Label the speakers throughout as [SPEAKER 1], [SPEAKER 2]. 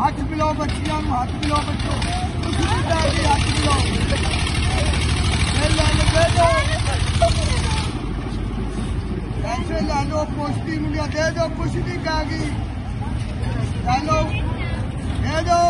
[SPEAKER 1] हाथ मिलाओ बच्चियाँ, हाथ मिलाओ बच्चों। हाथ मिलाओ। पैसे ला लो, पोस्टिंग दे दो, कुछ नहीं कहेगी। ला लो, दे दो।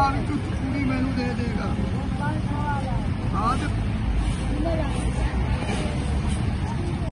[SPEAKER 1] ਪੰਜਾਬ ਵਿੱਚ ਕੁੜੀ ਮੈਨੂੰ ਦੇ ਦੇਗਾ।